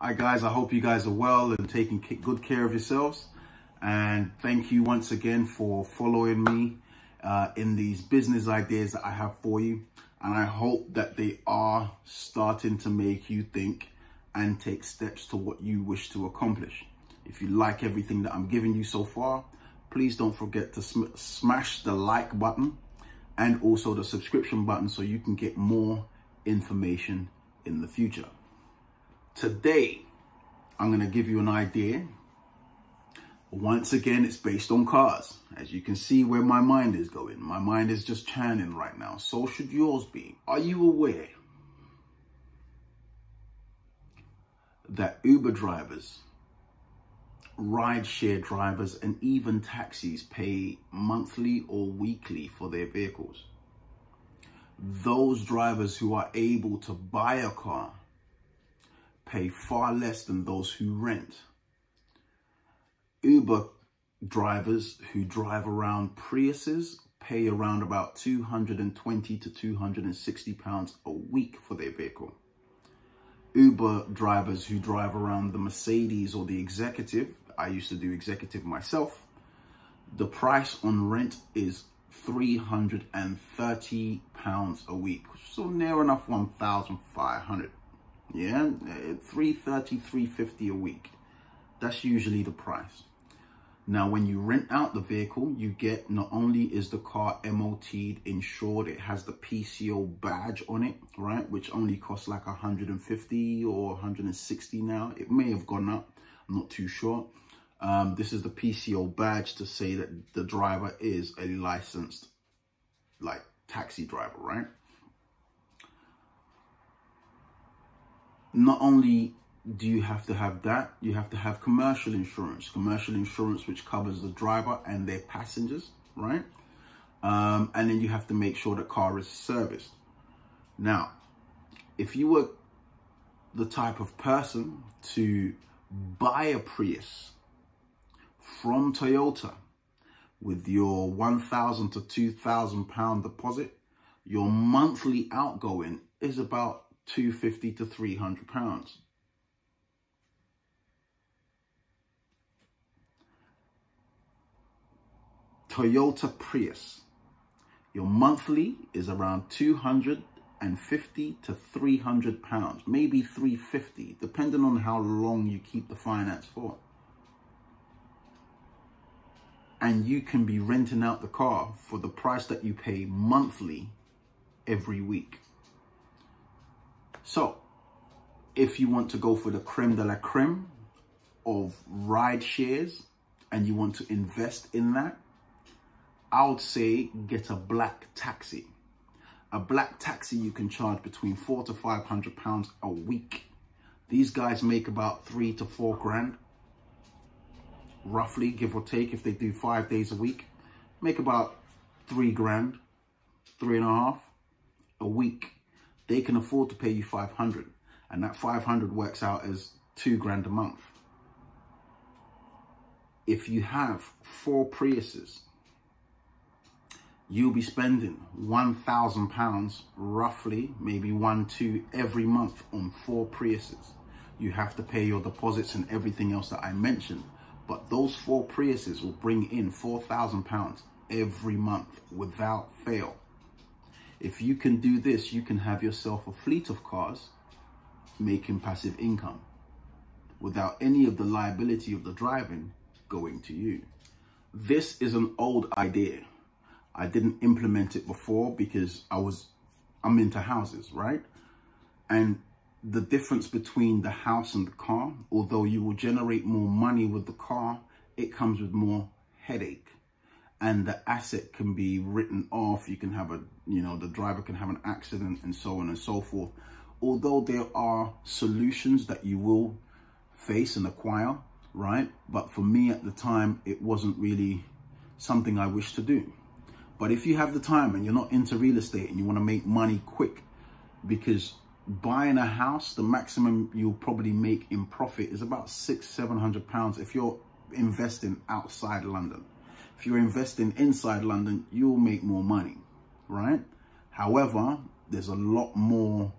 Hi guys, I hope you guys are well and taking good care of yourselves. And thank you once again for following me uh, in these business ideas that I have for you. And I hope that they are starting to make you think and take steps to what you wish to accomplish. If you like everything that I'm giving you so far, please don't forget to sm smash the like button and also the subscription button so you can get more information in the future. Today, I'm going to give you an idea. Once again, it's based on cars. As you can see where my mind is going. My mind is just churning right now. So should yours be. Are you aware that Uber drivers, rideshare drivers, and even taxis pay monthly or weekly for their vehicles? Those drivers who are able to buy a car pay far less than those who rent. Uber drivers who drive around Priuses pay around about 220 to 260 pounds a week for their vehicle. Uber drivers who drive around the Mercedes or the executive, I used to do executive myself, the price on rent is 330 pounds a week, so near enough 1,500. Yeah, uh, 330, 350 a week. That's usually the price. Now, when you rent out the vehicle, you get not only is the car MOT'd insured, it has the PCO badge on it, right? Which only costs like 150 or 160 now. It may have gone up, I'm not too sure. Um, this is the PCO badge to say that the driver is a licensed like taxi driver, right? Not only do you have to have that, you have to have commercial insurance. Commercial insurance, which covers the driver and their passengers, right? Um, and then you have to make sure the car is serviced. Now, if you were the type of person to buy a Prius from Toyota with your 1,000 to 2,000 pound deposit, your monthly outgoing is about 250 to 300 pounds. Toyota Prius. Your monthly is around 250 to 300 pounds, maybe 350, depending on how long you keep the finance for. And you can be renting out the car for the price that you pay monthly every week. So if you want to go for the creme de la creme of ride shares and you want to invest in that, I would say get a black taxi. A black taxi you can charge between four to 500 pounds a week. These guys make about three to four grand, roughly, give or take, if they do five days a week. Make about three grand, three and a half a week they can afford to pay you 500 and that 500 works out as two grand a month. If you have four Priuses, you'll be spending 1,000 pounds, roughly, maybe one, two, every month on four Priuses. You have to pay your deposits and everything else that I mentioned. But those four Priuses will bring in 4,000 pounds every month without fail. If you can do this, you can have yourself a fleet of cars making passive income without any of the liability of the driving going to you. This is an old idea. I didn't implement it before because I was, I'm into houses, right? And the difference between the house and the car, although you will generate more money with the car, it comes with more headache and the asset can be written off. You can have a, you know, the driver can have an accident and so on and so forth. Although there are solutions that you will face and acquire, right? But for me at the time, it wasn't really something I wish to do. But if you have the time and you're not into real estate and you want to make money quick, because buying a house, the maximum you'll probably make in profit is about six, seven hundred pounds if you're investing outside London. If you're investing inside London, you'll make more money, right? However, there's a lot more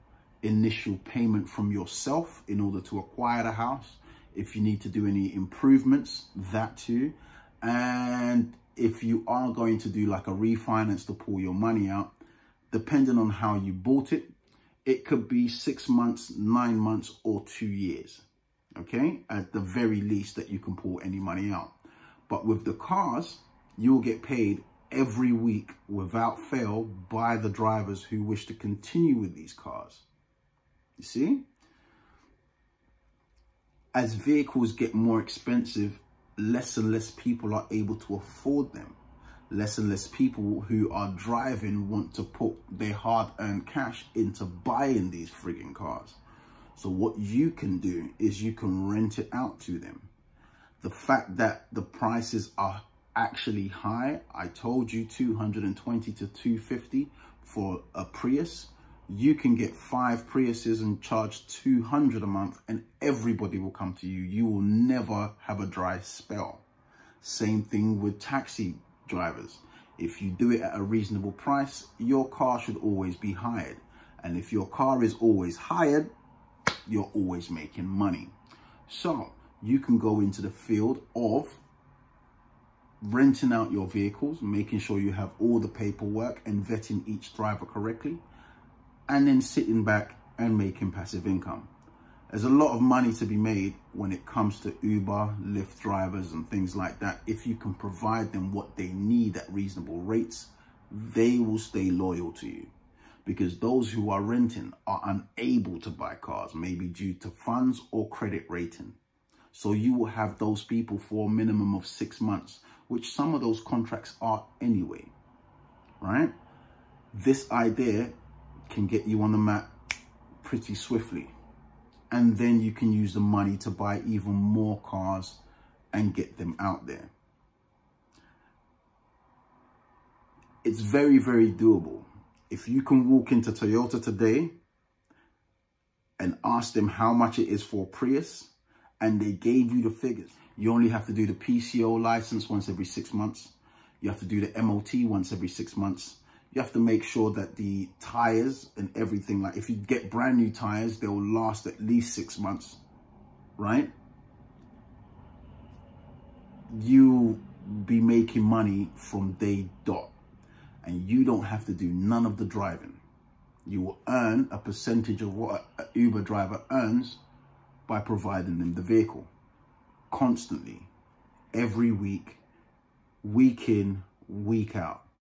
initial payment from yourself in order to acquire the house. If you need to do any improvements, that too. And if you are going to do like a refinance to pull your money out, depending on how you bought it, it could be six months, nine months, or two years. Okay, at the very least that you can pull any money out. But with the cars, you'll get paid every week without fail by the drivers who wish to continue with these cars. You see? As vehicles get more expensive, less and less people are able to afford them. Less and less people who are driving want to put their hard-earned cash into buying these frigging cars. So what you can do is you can rent it out to them. The fact that the prices are actually high. I told you 220 to 250 for a Prius. You can get five Priuses and charge 200 a month and everybody will come to you. You will never have a dry spell. Same thing with taxi drivers. If you do it at a reasonable price, your car should always be hired. And if your car is always hired, you're always making money. So you can go into the field of renting out your vehicles, making sure you have all the paperwork and vetting each driver correctly, and then sitting back and making passive income. There's a lot of money to be made when it comes to Uber, Lyft drivers and things like that. If you can provide them what they need at reasonable rates, they will stay loyal to you because those who are renting are unable to buy cars, maybe due to funds or credit rating. So you will have those people for a minimum of six months which some of those contracts are anyway, right? This idea can get you on the map pretty swiftly. And then you can use the money to buy even more cars and get them out there. It's very, very doable. If you can walk into Toyota today and ask them how much it is for Prius and they gave you the figures, you only have to do the PCO license once every six months. You have to do the MOT once every six months. You have to make sure that the tires and everything, like if you get brand new tires, they'll last at least six months, right? You'll be making money from day dot and you don't have to do none of the driving. You will earn a percentage of what an Uber driver earns by providing them the vehicle constantly, every week, week in, week out.